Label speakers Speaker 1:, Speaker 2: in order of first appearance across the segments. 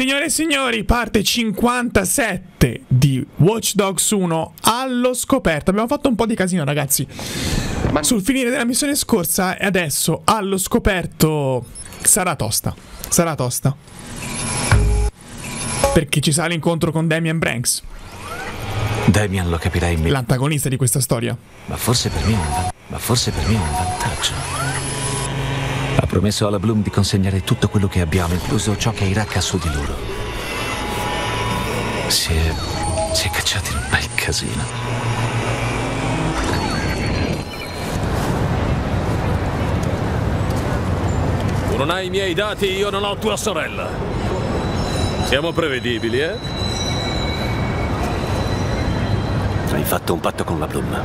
Speaker 1: Signore e signori, parte 57 di Watch Dogs 1 allo scoperto. Abbiamo fatto un po' di casino, ragazzi. Ma... Sul finire della missione scorsa e adesso allo scoperto sarà tosta. Sarà tosta. Perché ci sarà l'incontro con Damian Branks.
Speaker 2: Damian lo capirai meglio.
Speaker 1: L'antagonista di questa storia.
Speaker 2: Ma forse per me è un, ma forse per me è un vantaggio. Ha promesso alla Bloom di consegnare tutto quello che abbiamo, incluso ciò che Iraq ha su di loro. Si è... si è cacciato in un bel casino.
Speaker 3: Tu non hai i miei dati, io non ho tua sorella. Siamo prevedibili, eh?
Speaker 2: Hai fatto un patto con la Bloom.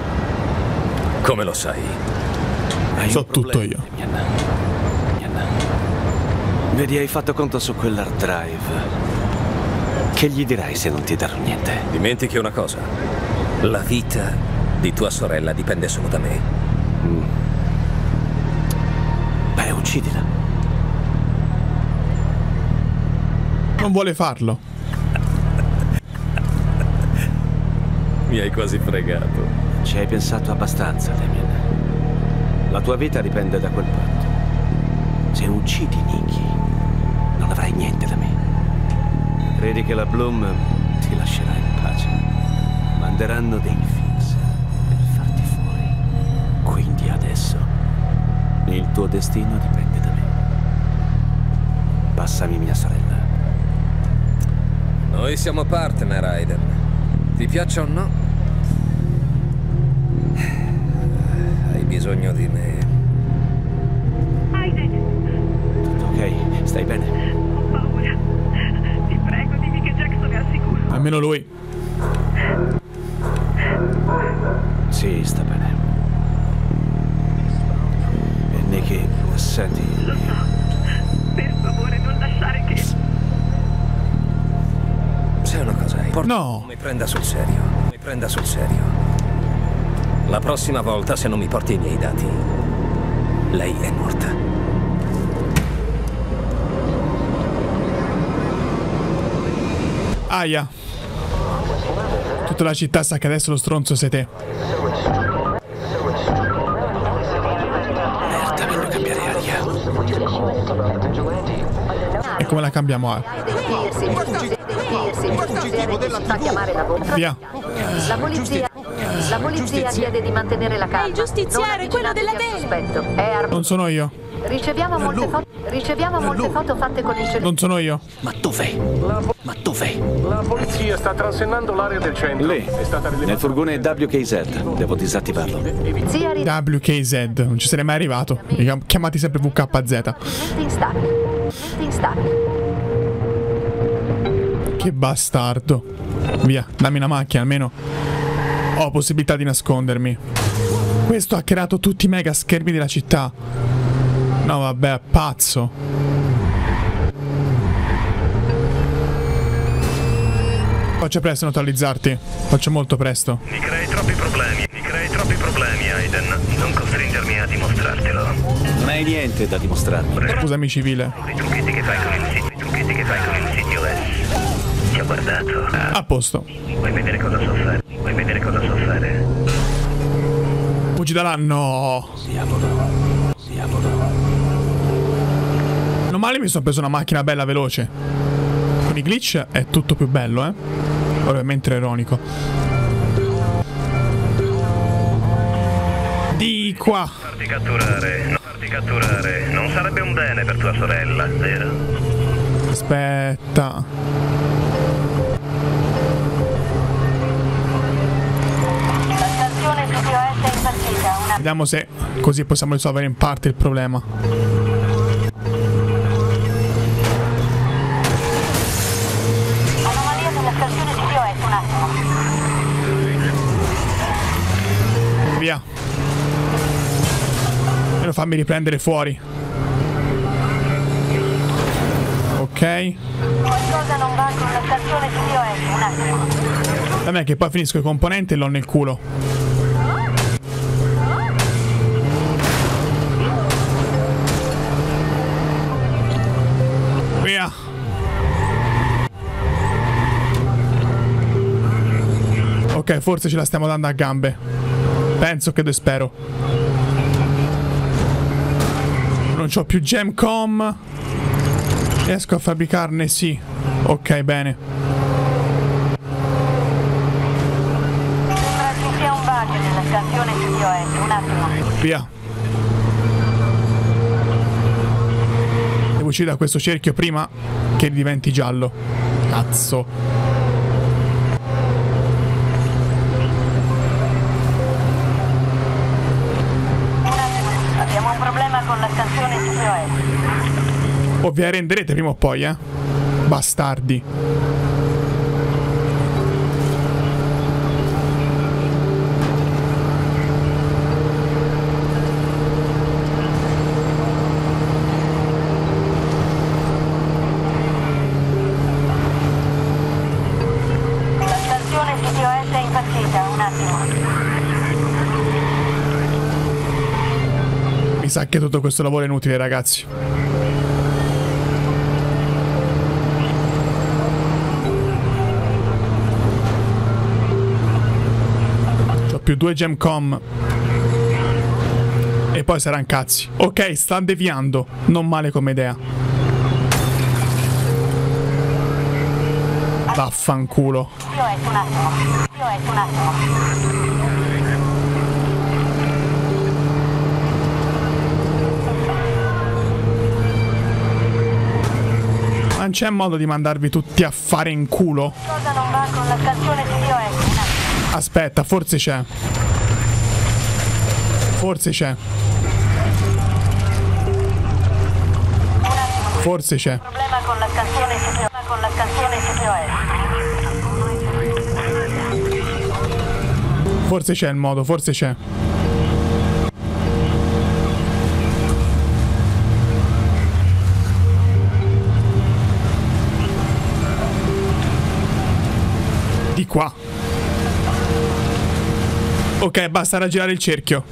Speaker 3: Come lo sai?
Speaker 1: Hai so tutto io.
Speaker 2: Vedi, hai fatto conto su quell'hard drive. Che gli dirai se non ti darò niente?
Speaker 3: Dimentichi una cosa. La vita di tua sorella dipende solo da me. Mm.
Speaker 2: Beh, uccidila.
Speaker 1: Non vuole farlo.
Speaker 3: Mi hai quasi fregato.
Speaker 2: Ci hai pensato abbastanza, Damien. La tua vita dipende da quel patto. Se uccidi Nicky, Credi che la Bloom ti lascerà in pace? Manderanno dei fix per farti fuori. Quindi adesso il tuo destino dipende da me. Passami mia sorella.
Speaker 3: Noi siamo partner, Aiden. Ti piaccia o no? Hai bisogno di me.
Speaker 4: Aiden!
Speaker 2: Tutto ok? Stai bene?
Speaker 1: Almeno lui.
Speaker 2: Sì, sta bene. E Nicky, senti.
Speaker 4: Lo so. Per favore, non lasciare che.
Speaker 3: Sai una cosa, Porta
Speaker 1: No.
Speaker 3: Mi prenda sul serio. Mi prenda sul serio. La prossima volta, se non mi porti i miei dati, lei è morta.
Speaker 1: Aia. Tutta la città sa che adesso lo stronzo sei te.
Speaker 2: Merda, meglio cambiare aria.
Speaker 1: E come la cambiamo a? Via.
Speaker 5: La polizia, la polizia chiede di mantenere la calma.
Speaker 6: Il giustiziere, quello della
Speaker 5: armato.
Speaker 1: Non sono io.
Speaker 5: Riceviamo molte foto. Riceviamo molte foto fatte con il cellulare.
Speaker 1: Non sono io.
Speaker 2: Ma dov'è? Ma dov'è?
Speaker 7: La polizia sta transennando l'area del centro.
Speaker 2: Lì,
Speaker 7: È stata rilevata
Speaker 2: nel furgone WKZ. Devo disattivarlo.
Speaker 5: Zia ri-
Speaker 1: WKZ. Non ci sarei mai arrivato. Chiamati sempre VKZ. Che bastardo. Via, dammi una macchina, almeno ho possibilità di nascondermi. Questo ha creato tutti i mega schermi della città. No, vabbè, pazzo. Faccio presto a neutralizzarti. Faccio molto presto.
Speaker 8: Mi crei troppi problemi, mi crei troppi problemi, Aiden. Non costringermi a dimostrartelo.
Speaker 2: Non hai niente da dimostrarmi.
Speaker 1: Scusami, civile.
Speaker 8: I trucchetti che fai con il sito, i trucchetti che fai con il sito S. Ti ho guardato.
Speaker 1: A posto.
Speaker 8: Vuoi vedere cosa so fare? Vuoi vedere cosa so fare?
Speaker 1: Fuggi da là. No.
Speaker 2: Diavolo. Diavolo.
Speaker 1: Non male mi sono preso una macchina bella veloce. Con i glitch è tutto più bello, eh. Ovviamente ironico. Di qua.
Speaker 8: Farti catturare, non farti catturare. Non sarebbe un bene per tua sorella, vero?
Speaker 1: Aspetta. Vediamo se così possiamo risolvere in parte il problema. Anomalia della stazione. Via. Però fammi riprendere fuori. Ok.
Speaker 6: Qualcosa non va con la stazione di POS, un attimo.
Speaker 1: Da che poi finisco i componenti e l'ho nel culo. Ok, forse ce la stiamo dando a gambe. Penso, credo e spero. Non c'ho più gemcom. Riesco a fabbricarne, sì. Ok, bene.
Speaker 6: Sembra ci sia un bug nella stazione CDOS, un attimo.
Speaker 1: Via. Devo uscire da questo cerchio prima che diventi giallo. Cazzo.
Speaker 6: Un attimo. Abbiamo un problema con la stazione CDOS.
Speaker 1: O vi arrenderete prima o poi, eh? Bastardi.
Speaker 6: La stazione CDOS è impazzita, un attimo.
Speaker 1: Mi sa che tutto questo lavoro è inutile, ragazzi. Più due gemcom. E poi saranno cazzi. Ok, sta deviando. Non male come idea. Vaffanculo. Non c'è modo di mandarvi tutti a fare in culo?
Speaker 6: Cosa non va con la stazione CDOS, un attimo.
Speaker 1: Aspetta, forse c'è. Forse c'è. Forse c'è.
Speaker 6: Problema con la. Con CDOS.
Speaker 1: Forse c'è il modo, forse c'è. Ok, basta raggirare il cerchio.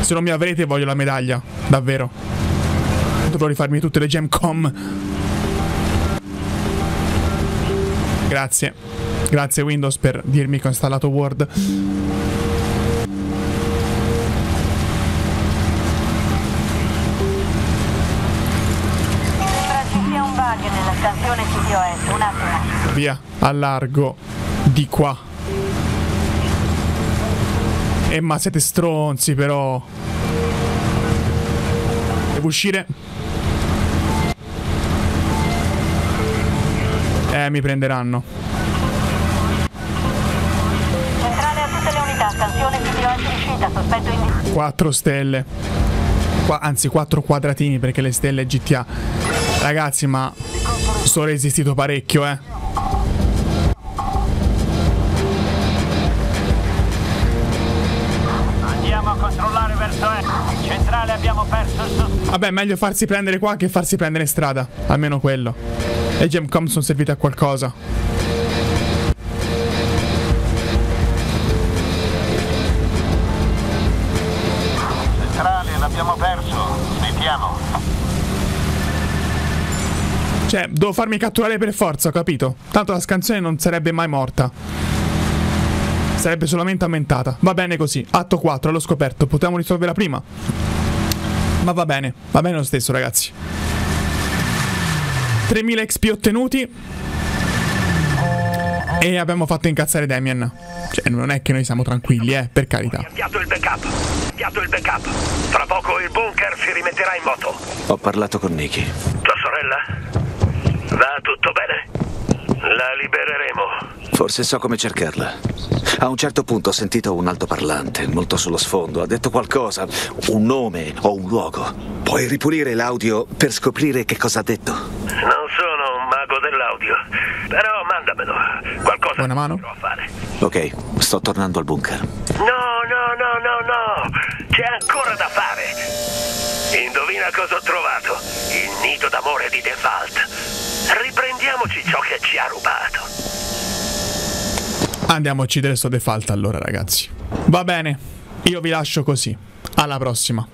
Speaker 1: Se non mi avrete voglio la medaglia, davvero. Dovrò rifarmi tutte le gemcom. Grazie. Grazie Windows per dirmi che ho installato Word. Via, allargo. Di qua. Eh ma siete stronzi però. Devo uscire. Eh, mi prenderanno.
Speaker 6: Centrale a tutte le unità, stazione CDOS riuscita, sospetto in...
Speaker 1: 4 stelle. Qua, anzi, 4 quadratini perché le stelle GTA. Ragazzi, ma sono resistito parecchio, eh.
Speaker 9: Centrale abbiamo perso il sospetto.
Speaker 1: Vabbè, meglio farsi prendere qua che farsi prendere in strada. Almeno quello. Le gemcom sono servite a qualcosa.
Speaker 9: Centrale l'abbiamo perso. Smettiamo.
Speaker 1: Cioè, devo farmi catturare per forza, ho capito? Tanto la scansione non sarebbe mai morta. Sarebbe solamente aumentata. Va bene così. Atto 4, l'ho scoperto. Potevamo risolverla prima. Ma va bene. Va bene lo stesso, ragazzi. 3000 XP ottenuti. E abbiamo fatto incazzare Damien. Cioè, non è che noi siamo tranquilli, eh, per carità.
Speaker 8: Inviato il backup. Inviato il backup. Fra poco il bunker si rimetterà in moto.
Speaker 2: Ho parlato con Nicky.
Speaker 8: Tua sorella? Va tutto bene? La libereremo.
Speaker 2: Forse so come cercarla. A un certo punto ho sentito un altoparlante, molto sullo sfondo. Ha detto qualcosa, un nome o un luogo. Puoi ripulire l'audio per scoprire che cosa ha detto?
Speaker 8: Non sono un mago dell'audio, però mandamelo. Qualcosa
Speaker 1: Buona mano.
Speaker 8: potrò fare.
Speaker 2: Ok, sto tornando al bunker.
Speaker 8: No, no, no, no, no. C'è ancora da fare. Indovina cosa ho trovato? Il nido d'amore di Default. Riprendiamoci ciò che ci ha rubato.
Speaker 1: Andiamo a uccidere sto default allora, ragazzi. Va bene, io vi lascio così. Alla prossima.